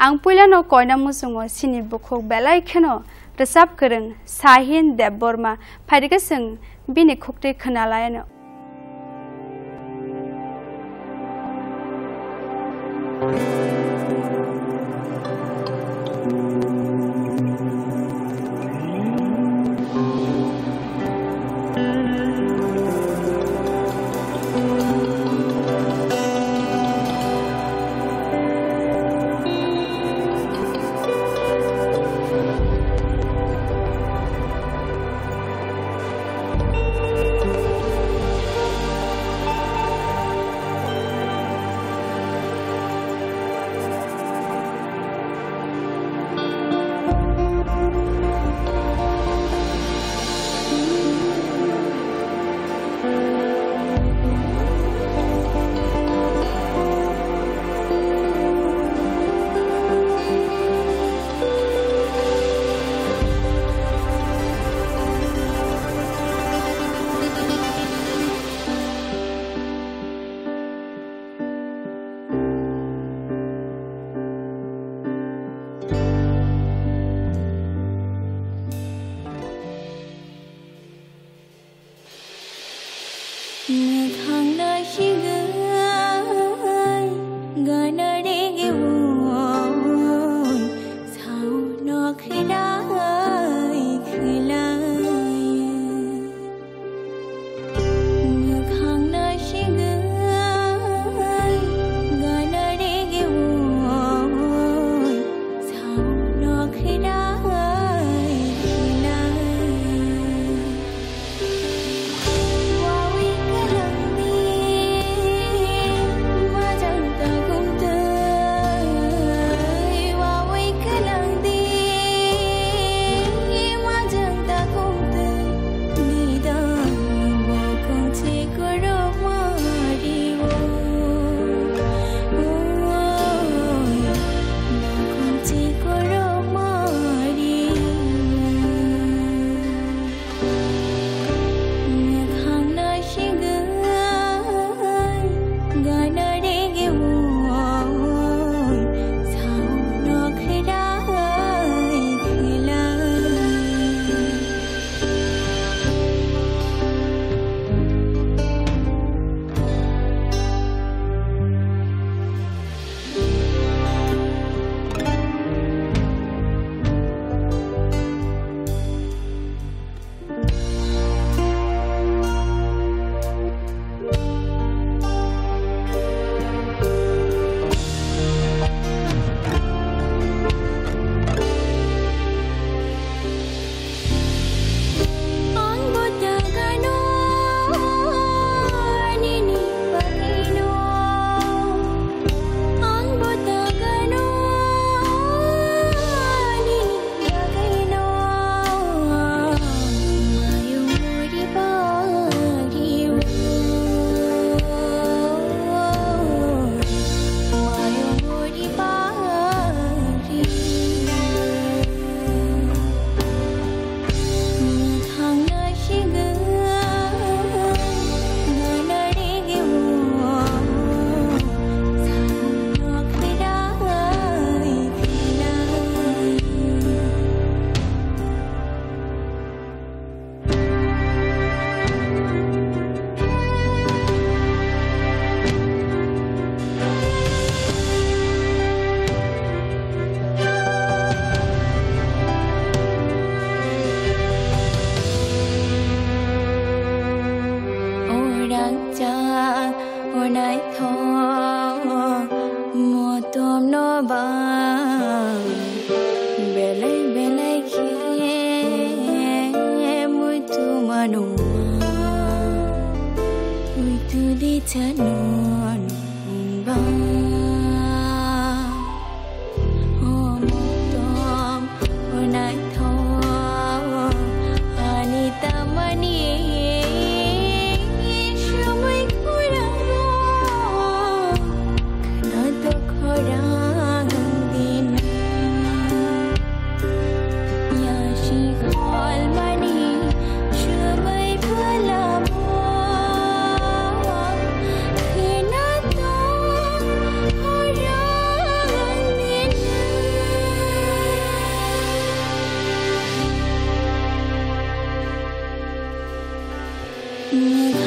ang puilano koina musungo sini bukhok belai kheno resap kereng sahin deb borma phaidika sung bini khokte khnalayana 流淌那一。ba belai belai ke mui tu manu mui tu di tanon bang Mm-hmm.